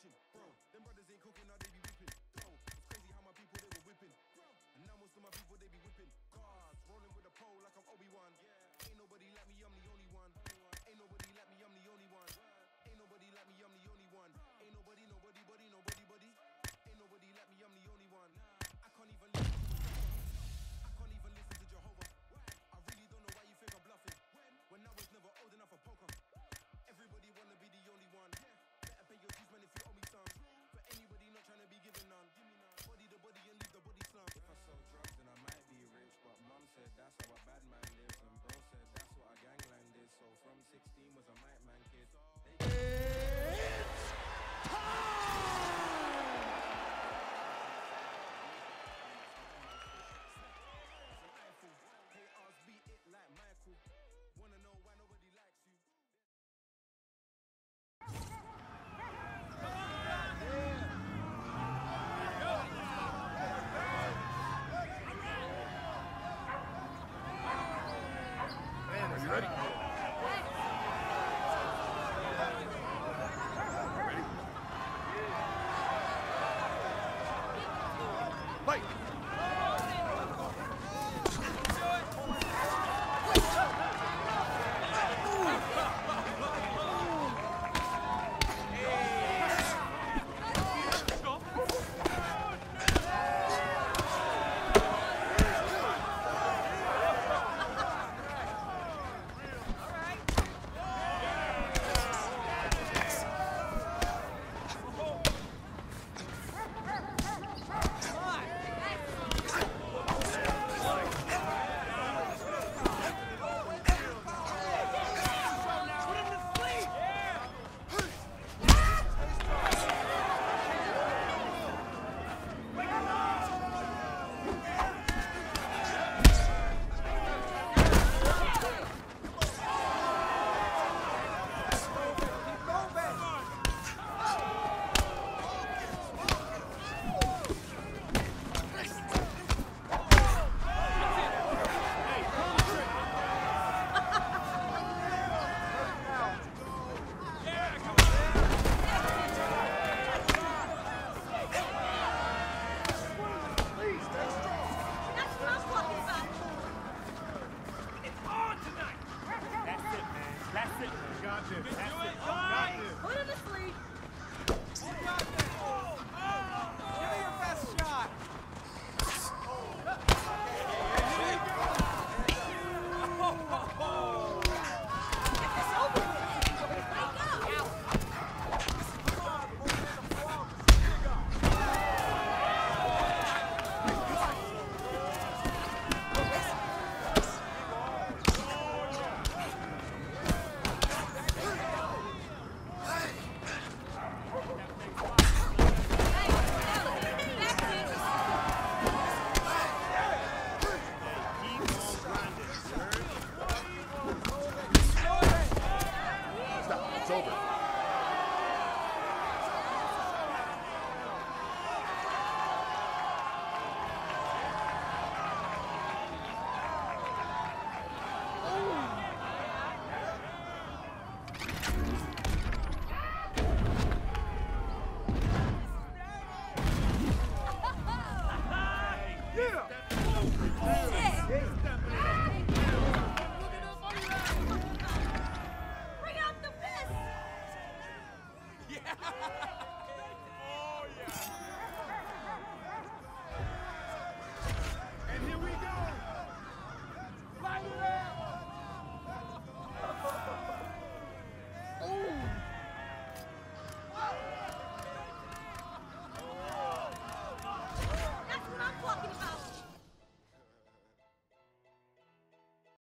action, bro. Them brothers Mike. Got this. Got this. Put him to sleep. over.